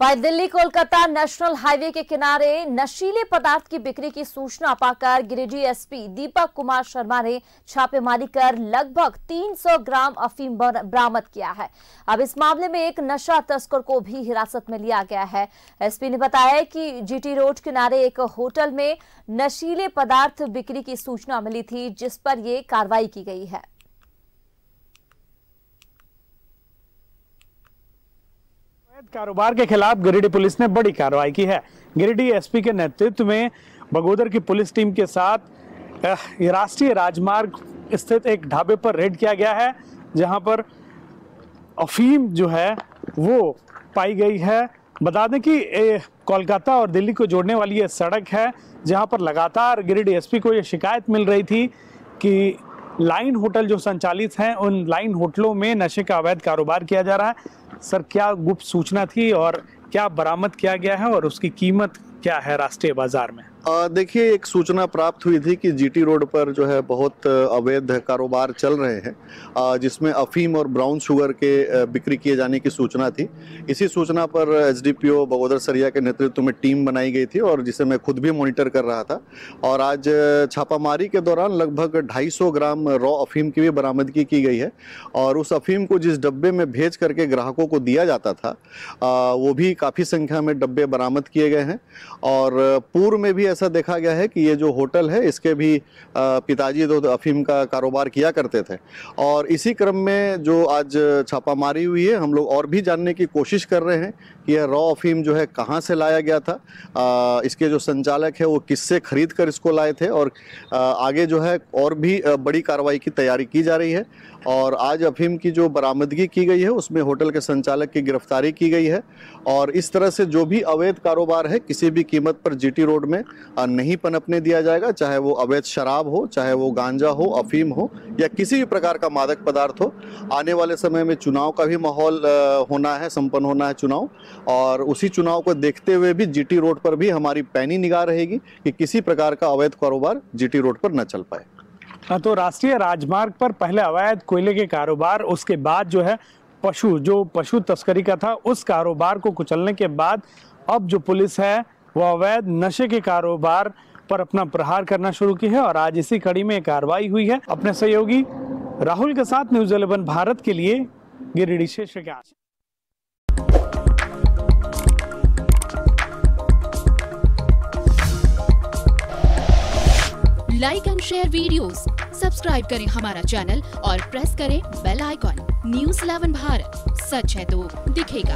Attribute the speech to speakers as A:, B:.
A: वहीं Delhi Kolkata national highway के किनारे नशीले पदार्थ की बिक्री की सूचना पाकर गिरिडीह एसपी दीपक कुमार शर्मा ने छापेमारी कर लगभग 300 ग्राम अफीम बरामद किया है। अब इस मामले में एक नशा तस्कर को भी हिरासत में लिया गया है। एसपी ने बताया कि जीटी रोड किनारे एक होटल में नशीले पदार्थ बिक्री की सूचना मिली थी, जिस पर यह कार्रवाई की गई है।
B: कारोबार के खिलाफ गिरिडीह पुलिस ने बड़ी कार्रवाई की है। गिरिडीह एसपी के नेतृत्व में बगोदर की पुलिस टीम के साथ राष्ट्रीय राजमार्ग स्थित एक ढाबे पर रेड किया गया है, जहाँ पर अफीम जो है, वो पाई गई है। बता दें कि कोलकाता और दिल्ली को जोड़ने वाली ये सड़क है, जहाँ पर लगातार गिरिडीह एसपी को ये शिकायत मिल रही थी कि लाइन होटल जो संचालित हैं, उन लाइन होटलों में नशे का अवैध कारोबार किया जा रहा है। सर, क्या गुप्त सूचना थी और क्या बरामद किया गया है और उसकी कीमत क्या है राष्ट्रीय बाज़ार में?
C: देखिए, एक सूचना प्राप्त हुई थी कि जीटी रोड पर जो है बहुत अवैध कारोबार चल रहे हैं। जिसमें अफीम और ब्राउन शुगर के बिक्री किए जाने की सूचना थी। इसी सूचना पर एसडीपीओ बगोदर सरिया के नेतृत्व में टीम बनाई गई थी और जिसे मैं खुद भी मॉनिटर कर रहा था। और आज छापामारी के दौरान लगभग 250 ग्राम रॉ अफीम की भी बरामदगी की गई है। और उस अफीम को जिस डब्बे में भेज करके ग्राहकों को दिया जाता था वो भी काफ़ी संख्या में डब्बे बरामद किए गए हैं। और पूर्व में भी ऐसा देखा गया है कि ये जो होटल है, इसके भी पिताजी तो अफीम का कारोबार किया करते थे। और इसी क्रम में जो आज छापामारी हुई है, हम लोग और भी जानने की कोशिश कर रहे हैं कि यह रॉ अफीम जो है कहाँ से लाया गया था। इसके जो संचालक है, वो किससे खरीद कर इसको लाए थे और आगे जो है और भी बड़ी कार्रवाई की तैयारी की जा रही है। और आज अफीम की जो बरामदगी की गई है, उसमें होटल के संचालक की गिरफ्तारी की गई है। और इस तरह से जो भी अवैध कारोबार है, किसी भी कीमत पर जीटी रोड में नहीं पनपने दिया जाएगा चाहे वो अवैध शराब हो चाहे वो गांजा हो अफीम हो या किसी भी प्रकार का मादक पदार्थ हो आने वाले समय में चुनाव का भी माहौल होना है संपन्न होना है चुनाव। और उसी चुनाव को देखते हुए भी जीटी रोड पर भी हमारी पैनी निगाह रहेगी कि किसी प्रकार का अवैध कारोबार जीटी रोड पर न चल पाए।
B: हाँ, तो राष्ट्रीय राजमार्ग पर पहले अवैध कोयले के कारोबार उसके बाद जो है पशु जो पशु तस्करी का था उस कारोबार को कुचलने के बाद अब जो पुलिस है वो अवैध नशे के कारोबार पर अपना प्रहार करना शुरू की है और आज इसी कड़ी में कार्रवाई हुई है। अपने सहयोगी राहुल के साथ न्यूज़ इलेवन भारत के लिए गिरिडीह से शिकायत
D: like and share videos, subscribe करें हमारा चैनल और प्रेस करें बेल आइकॉन न्यूज़ 11 भारत। सच है तो दिखेगा।